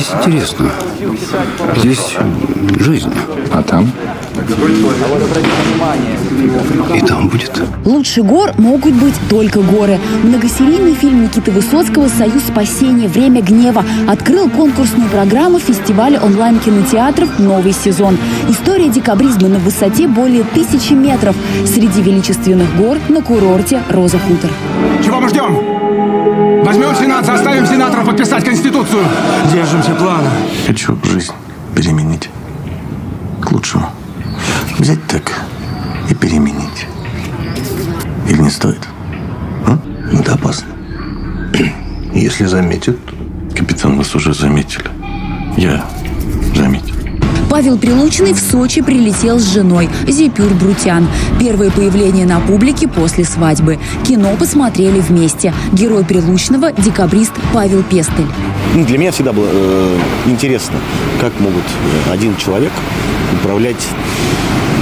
здесь интересно. Здесь жизнь. А там? И там будет. Лучше гор могут быть только горы. Многосерийный фильм Никиты Высоцкого «Союз спасения. Время гнева» открыл конкурсную программу фестиваля онлайн-кинотеатров «Новый сезон». История декабризма на высоте более тысячи метров среди величественных гор на курорте Роза Хутор. Чего мы ждем? Возьмем Сенат, заставим сенаторов подписать Конституцию. Держимся плана. Хочу жизнь переменить к лучшему. Взять так и переменить. Или не стоит? А? Это опасно. Если заметят... Капитан, нас уже заметили. Я. Павел Прилучный в Сочи прилетел с женой Зипюр Брутян. Первое появление на публике после свадьбы. Кино посмотрели вместе. Герой Прилучного – декабрист Павел Пестель. Ну, Для меня всегда было э, интересно, как могут э, один человек управлять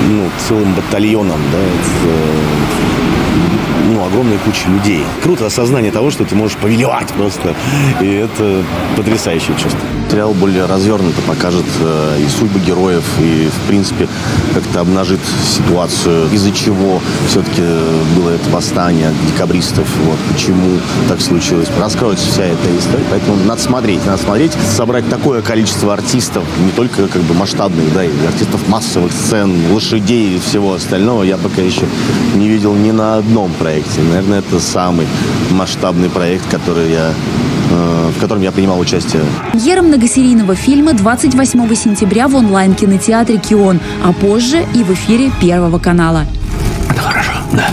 ну, целым батальоном, да, с, э, ну, огромной кучей людей. Круто осознание того, что ты можешь повелевать просто. И это потрясающее чувство. Сериал более развернуто покажет э, и судьбы героев, и, в принципе, как-то обнажит ситуацию, из-за чего все-таки было это восстание декабристов, вот, почему так случилось. Раскроется вся эта история, поэтому надо смотреть, надо смотреть, собрать такое количество артистов, не только как бы масштабных, да, и артистов массовых сцен, лошадей и всего остального, я пока еще не видел ни на одном проекте. Наверное, это самый масштабный проект, который я, э, в котором я принимал участие. Премьера многосерийного фильма 28 сентября в онлайн-кинотеатре «Кион», а позже и в эфире Первого канала. Это хорошо, да.